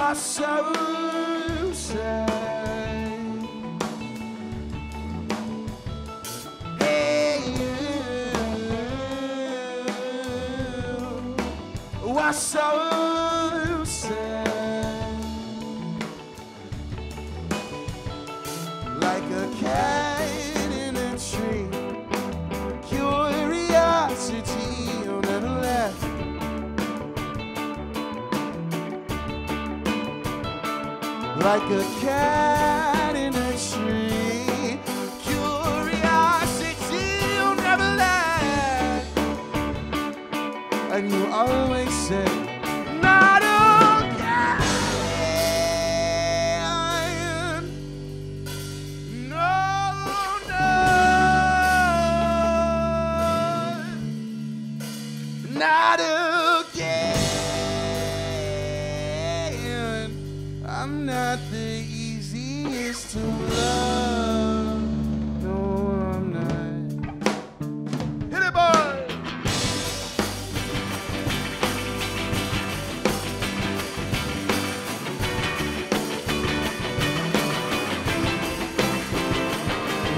was so sad. Hey, you was so sad. Like a cat not the easiest to love. No, I'm not. Hit it, boy.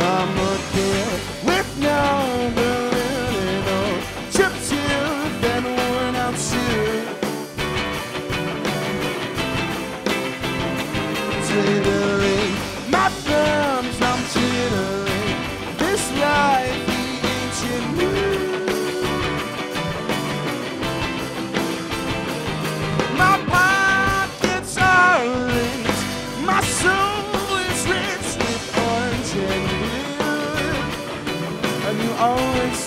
I'm a kid with no balloon, no chip tooth and worn out shoe.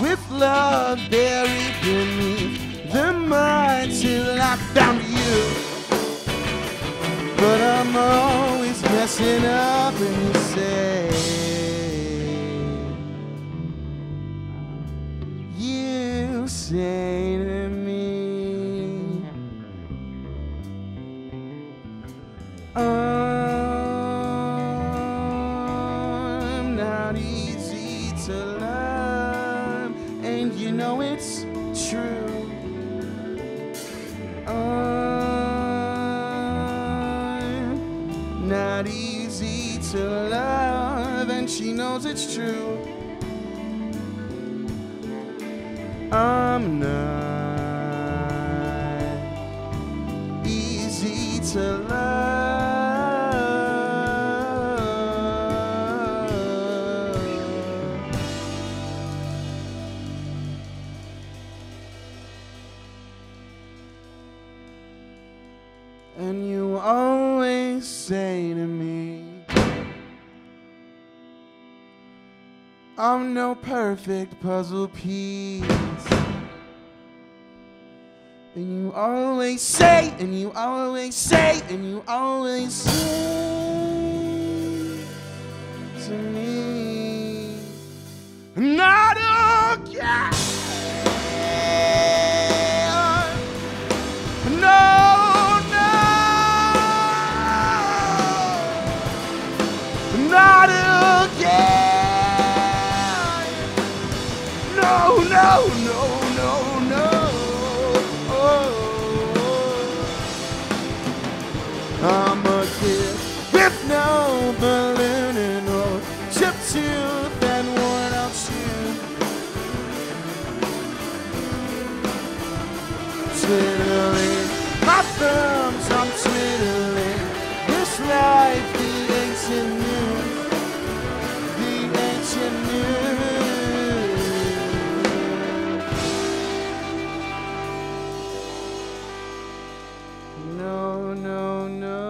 with love buried beneath the mud till I found you. But I'm always messing up and you say You say to me I'm know it's true I'm not easy to love, and she knows it's true. I'm not easy to love. And you always say to me, I'm no perfect puzzle piece. And you always say, and you always say, and you always say to me, twiddling my thumbs, I'm twiddling this life, the ancient news. no, no.